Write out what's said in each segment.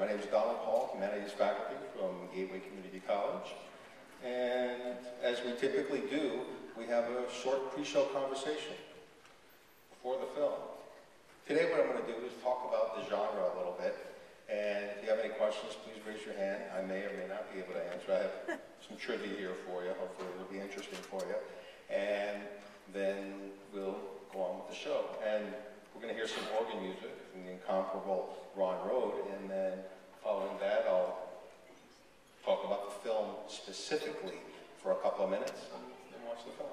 My name is Donald Hall, Humanities faculty from Gateway Community College. And as we typically do, we have a short pre-show conversation before the film. Today what I'm going to do is talk about the genre a little bit. And if you have any questions, please raise your hand. I may or may not be able to answer. I have some trivia here for you. Hopefully it will be interesting for you. And then we'll go on with the show. And we're going to hear some organ music from the incomparable Ron Rhode. And then following that, I'll talk about the film specifically for a couple of minutes and watch the film.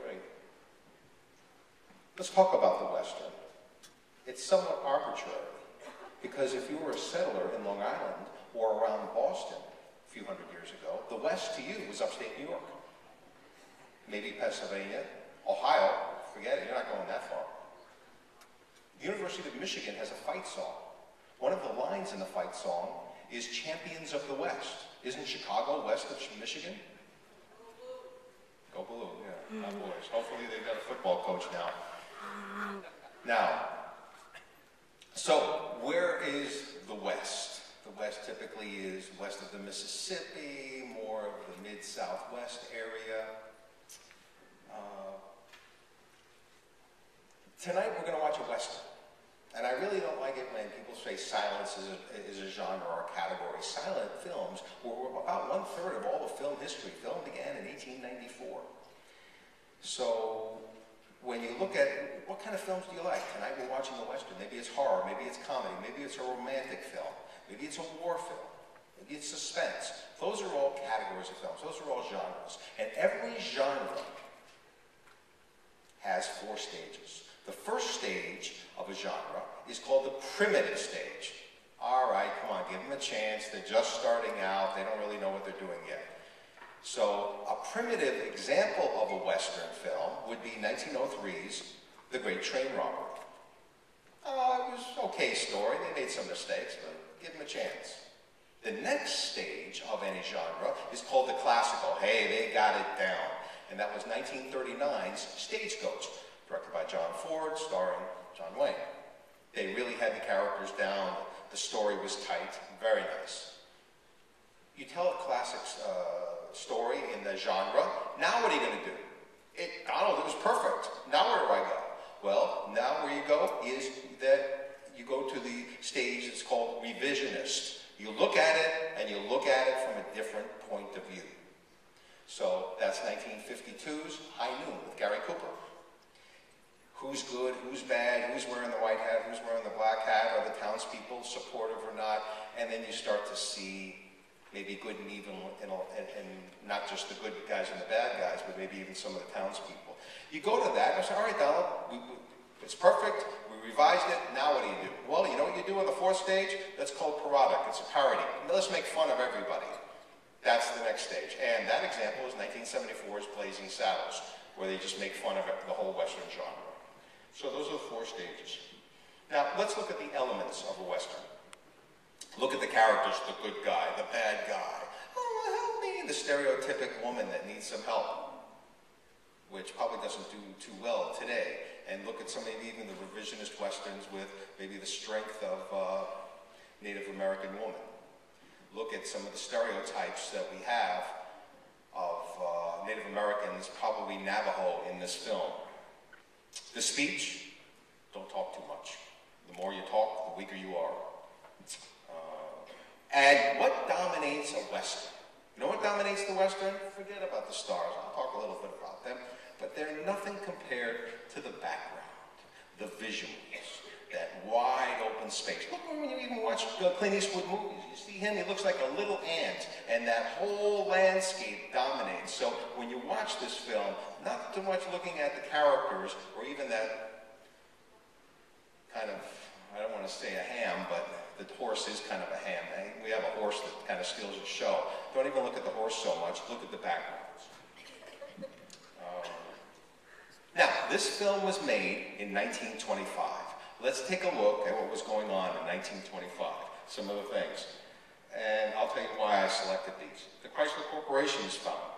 Great. Let's talk about the Western. It's somewhat arbitrary because if you were a settler in Long Island or around Boston a few hundred years ago, the West to you was upstate New York. Maybe Pennsylvania, Ohio, forget it, you're not going that far. The University of Michigan has a fight song. One of the lines in the fight song is Champions of the West. Isn't Chicago west of Michigan? Go blue, yeah, my boys. Hopefully they've got a football coach now. Now, so where is the West? The West typically is west of the Mississippi, more of the mid-southwest area. Uh, tonight we're going to watch a Western. And I really don't like it when people say silence is a, is a genre or a category. Silent films were about one third of all the film history. Film began in 1894. So when you look at what kind of films do you like? Tonight we're watching a Western. Maybe it's horror, maybe it's comedy, maybe it's a romantic film, maybe it's a war film, maybe it's suspense. Those are all categories of films. Those are all genres. And every genre has four stages. The first stage of a genre is called the primitive stage. All right, come on, give them a chance. They're just starting out. They don't really know what they're doing yet. So a primitive example of a Western film would be 1903's The Great Train Robbery. Uh, it was an okay story. They made some mistakes, but give them a chance. The next stage of any genre is called the classical. Hey, they got it down. And that was 1939's Stagecoach, directed by John Ford, starring John Wayne. They really had the characters down. The story was tight. Very nice. You tell a classic uh, story in the genre. Now what are you going to do? It, Donald, it was perfect. Now where do I go? Well, now where you go is that you go to the stage that's called revisionist. You look at it, and you look at it from a different point of view. So that's 1952's High Noon with Gary Cooper who's good, who's bad, who's wearing the white hat, who's wearing the black hat, are the townspeople supportive or not, and then you start to see maybe good and evil, and, and, and, not just the good guys and the bad guys, but maybe even some of the townspeople. You go to that, and I say, all right, Donald, we, we, it's perfect, we revised it, now what do you do? Well, you know what you do on the fourth stage? That's called parodic, it's a parody. Let's make fun of everybody. That's the next stage. And that example is 1974's Blazing Saddles, where they just make fun of the whole Western genre. So those are the four stages. Now, let's look at the elements of a Western. Look at the characters, the good guy, the bad guy. Oh, help me, the stereotypic woman that needs some help, which probably doesn't do too well today. And look at some of even the revisionist Westerns with maybe the strength of uh, Native American woman. Look at some of the stereotypes that we have of uh, Native Americans, probably Navajo in this film. The speech, don't talk too much. The more you talk, the weaker you are. Uh, and what dominates a Western? You know what dominates the Western? Forget about the stars. I'll talk a little bit about them. But they're nothing compared to the background, the visuals, that wide open space. Look when you even watch Clint Eastwood movies. You see him, he looks like a little ant, and that whole landscape dominates. So when you watch this film, not too much looking at the characters or even that kind of, I don't want to say a ham, but the horse is kind of a ham. We have a horse that kind of steals the show. Don't even look at the horse so much, look at the backgrounds. Um, now, this film was made in 1925. Let's take a look at what was going on in 1925, some of the things. And I'll tell you why I selected these. The Chrysler Corporation is founded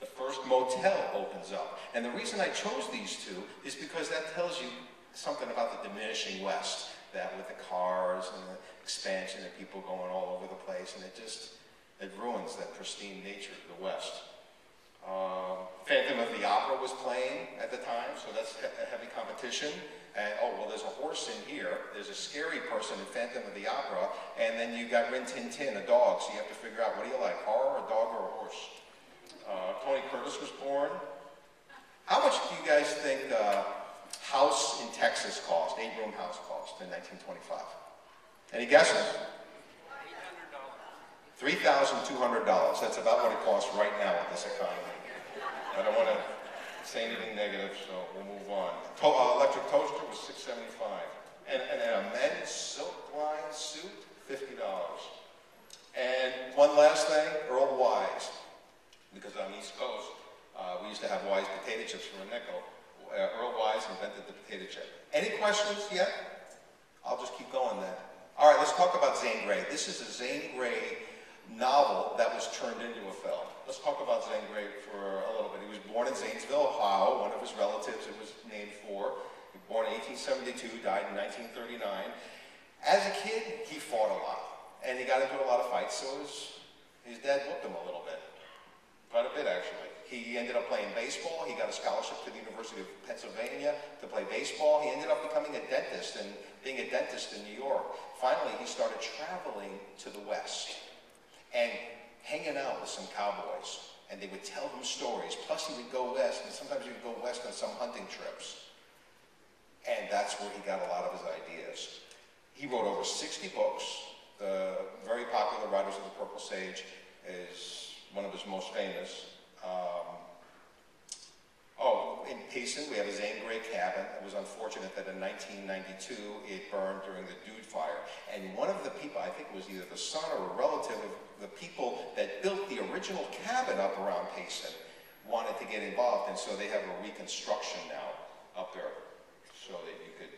the first motel opens up. And the reason I chose these two is because that tells you something about the diminishing West. That with the cars and the, expansion and people going all over the place, and it just, it ruins that pristine nature of the West. Um, Phantom of the Opera was playing at the time, so that's a heavy competition. And, oh, well, there's a horse in here, there's a scary person in Phantom of the Opera, and then you got Rin Tin Tin, a dog, so you have to figure out, what do you like, horror, a dog, or a horse? Uh, Tony Curtis was born. How much do you guys think the house in Texas cost, eight-room house cost in 1925? Any guesses? $3,200. That's about what it costs right now with this economy. I don't want to say anything negative, so we'll move on. To- uh, electric toaster was 675. And, and then a men's silk lined suit, $50. And one last thing, Earl Wise because on the East Coast, uh, we used to have Wise potato chips for a nickel. Uh, Earl Wise invented the potato chip. Any questions yet? I'll just keep going then. All right, let's talk about Zane Grey. This is a Zane Grey novel that was turned into a film. Let's talk about Zane Grey for a little bit. He was born in Zanesville, Ohio. One of his relatives it was named for. Born in 1872, died in 1939. As a kid, he fought a lot, and he got into a lot of fights, so his, his dad whooped him a little bit. Quite a bit, actually. He ended up playing baseball. He got a scholarship to the University of Pennsylvania to play baseball. He ended up becoming a dentist and being a dentist in New York. Finally, he started traveling to the West and hanging out with some cowboys. And they would tell him stories. Plus, he would go west, and sometimes he would go west on some hunting trips. And that's where he got a lot of his ideas. He wrote over 60 books. The very popular Riders of the Purple Sage is one of his most famous. Um, oh, in Payson, we have a Zane Grey cabin. It was unfortunate that in 1992 it burned during the Dude Fire. And one of the people, I think it was either the son or a relative of the people that built the original cabin up around Payson, wanted to get involved. And so they have a reconstruction now up there so that you could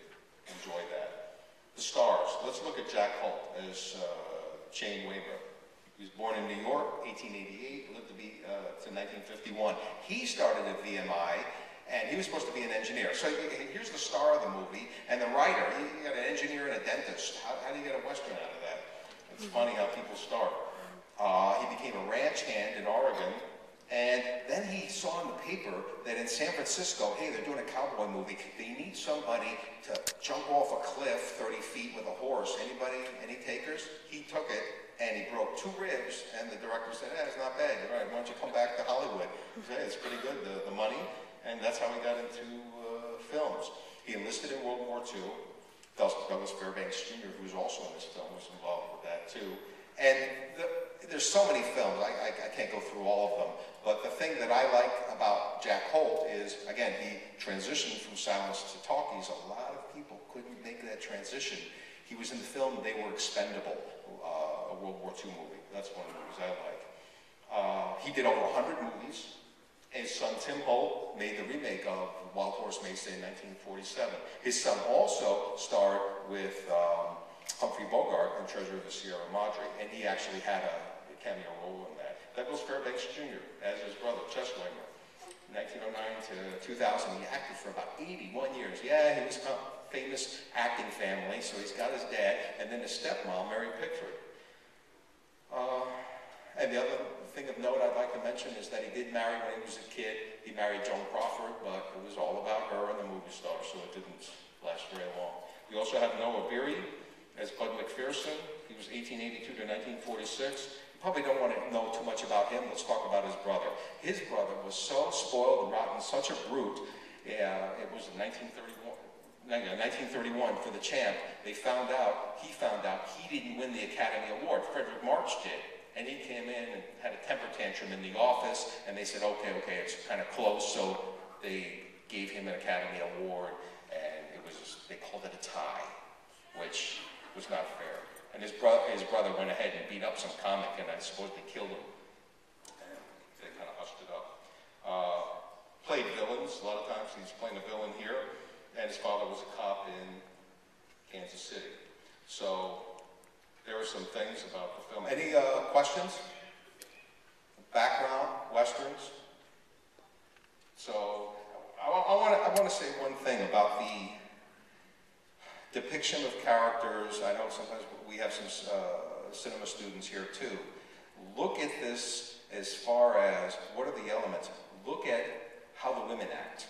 enjoy that. The stars. Let's look at Jack Holt as uh, Shane Weber. He was born in New York, 1888, lived to be uh, to 1951. He started at VMI, and he was supposed to be an engineer. So here's the star of the movie, and the writer. You got an engineer and a dentist. How, how do you get a western out of that? It's funny how people start. Uh, he became a ranch hand in Oregon, and then he saw in the paper that in San Francisco, hey, they're doing a cowboy movie. They need somebody to jump off a cliff 30 feet with a horse. Anybody, any takers? He took it and he broke two ribs, and the director said, "Yeah, it's not bad. All right, why don't you come back to Hollywood? He said, it's pretty good, the, the money, and that's how he got into uh, films. He enlisted in World War II. Douglas Fairbanks Jr., who was also in this film, was involved with that too. And the, there's so many films, I, I, I can't go through all of them, but the thing that I like about Jack Holt is, again, he transitioned from silence to talkies. A lot of people couldn't make that transition. He was in the film They Were Expendable, uh, a World War II movie. That's one of the movies I like. Uh, he did over 100 movies. His son Tim Holt made the remake of Wild Horse Mesa in 1947. His son also starred with um, Humphrey Bogart in Treasure of the Sierra Madre, and he actually had a, a cameo role in that. Douglas Fairbanks Jr. as his brother, Chess Winger. 1909 to 2000, he acted for about 81 years. Yeah, he was a famous acting family, so he's got his dad, and then his stepmom, Mary Pickford. Uh, and the other thing of note I'd like to mention is that he did marry when he was a kid. He married Joan Crawford, but it was all about her and the movie star, so it didn't last very long. We also have Noah Beery as Bud McPherson. He was 1882 to 1946. You probably don't want to know too much about him. Let's talk about his brother. His brother was so spoiled and rotten, such a brute. It was 1931. 1931 for the champ, they found out, he found out he didn't win the Academy Award. Fredric March did. And he came in and had a temper tantrum in the office, and they said, okay, okay, it's kind of close, so they gave him an Academy Award, and it was, they called it a tie, which was not fair. And his, bro- his brother went ahead and beat up some comic, and I suppose they killed him. And they kind of hushed it up. Uh, played villains, a lot of times he's playing a villain here, and his father was a cop in Kansas City. So there are some things about the film. Any uh, questions? Background, westerns? So I, want to I want to say one thing about the depiction of characters, I know sometimes we have some uh, cinema students here too. Look at this as far as what are the elements. Look at how the women act.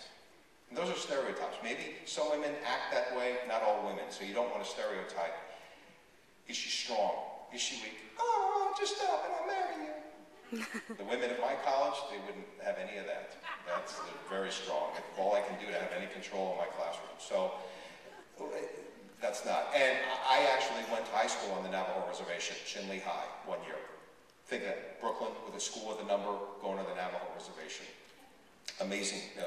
And those are stereotypes. Maybe some women act that way, not all women, so you don't want to stereotype. Is she strong? Is she weak? Oh, just stop and I'll marry you. the women at my college, they wouldn't have any of that. That's very strong. All I can do to have any control in my classroom. So that's not. And I actually went to high school on the Navajo Reservation, Chinle High, one year. Think of Brooklyn with a school with a number going to the Navajo Reservation. Amazing uh,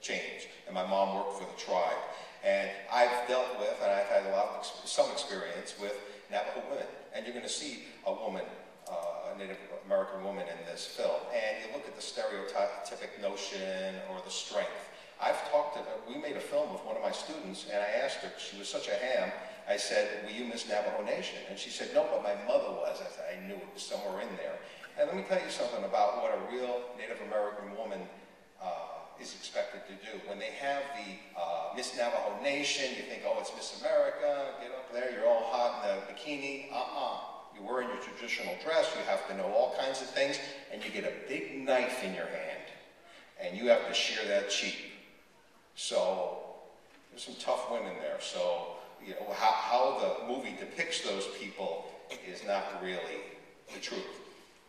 change. And my mom worked for the tribe. And I've dealt with, and I've had a lot of, some experience with Navajo women. And you're going to see a woman, uh, a Native American woman in this film. And you look at the stereotypic notion or the strength. I've talked to we made a film with one of my students, and I asked her, she was such a ham, I said, were you Miss Navajo Nation? And she said, no, but my mother was. I said, I knew it was somewhere in there. And let me tell you something about what a real Native American woman uh, is expected to do. When they have the Miss Navajo Nation, you think, oh, it's Miss America, get up there, you're all hot in the bikini. Uh-uh. You're wearing your traditional dress, you have to know all kinds of things, and you get a big knife in your hand, and you have to shear that cheek. So there's some tough women there. So you know how, how the movie depicts those people is not really the truth.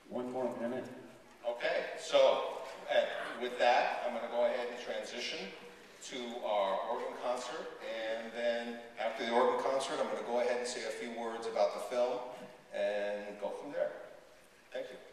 One more minute. Okay, so with that, I'm going to go ahead and transition to our organ concert, and then after the organ concert, I'm going to go ahead and say a few words about the film and go from there. Thank you.